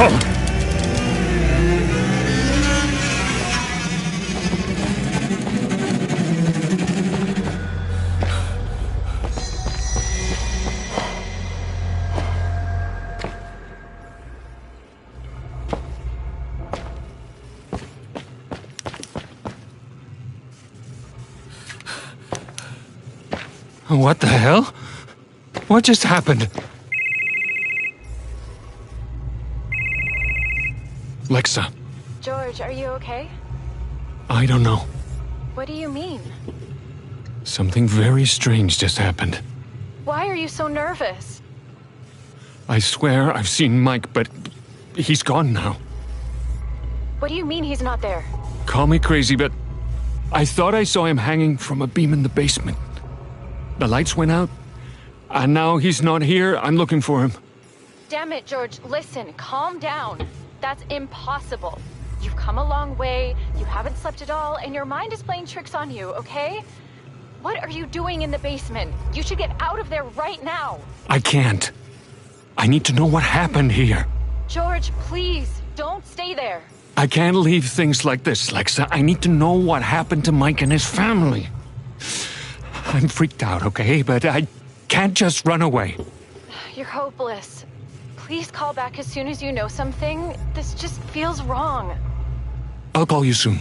Michael! What the hell? What just happened? Lexa, George, are you okay? I don't know. What do you mean? Something very strange just happened. Why are you so nervous? I swear I've seen Mike, but he's gone now. What do you mean he's not there? Call me crazy, but I thought I saw him hanging from a beam in the basement. The lights went out, and now he's not here. I'm looking for him. Damn it, George, listen, calm down. That's impossible. You've come a long way, you haven't slept at all, and your mind is playing tricks on you, okay? What are you doing in the basement? You should get out of there right now. I can't. I need to know what happened here. George, please, don't stay there. I can't leave things like this, Lexa. I need to know what happened to Mike and his family. I'm freaked out, okay? But I can't just run away. You're hopeless. Please call back as soon as you know something. This just feels wrong. I'll call you soon.